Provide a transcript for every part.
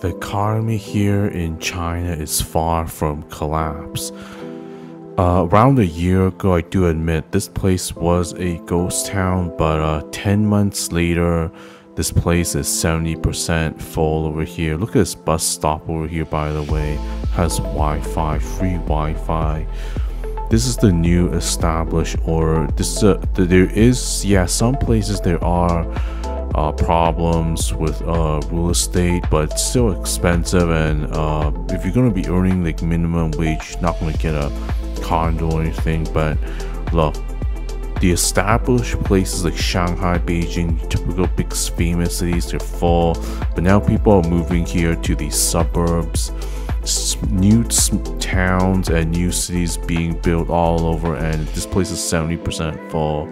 The economy here in China is far from collapse. Uh, around a year ago, I do admit this place was a ghost town, but uh, 10 months later, this place is 70% full over here. Look at this bus stop over here, by the way, has Wi Fi, free Wi Fi. This is the new established order. This is a, there is, yeah, some places there are uh, problems with uh, real estate, but still expensive. And uh, if you're gonna be earning like minimum wage, not gonna get a condo or anything. But look, the established places like Shanghai, Beijing, typical big famous cities, they're full. But now people are moving here to the suburbs new towns and new cities being built all over and this place is 70% full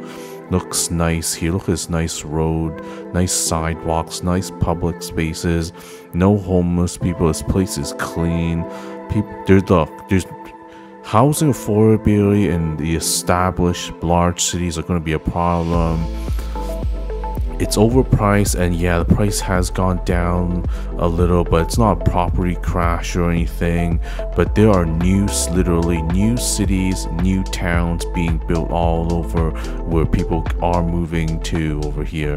looks nice here. Look at this nice road, nice sidewalks, nice public spaces. No homeless people. This place is clean. People, there's look, there's housing affordability in the established large cities are going to be a problem it's overpriced and yeah the price has gone down a little but it's not a property crash or anything. But there are new literally new cities new towns being built all over where people are moving to over here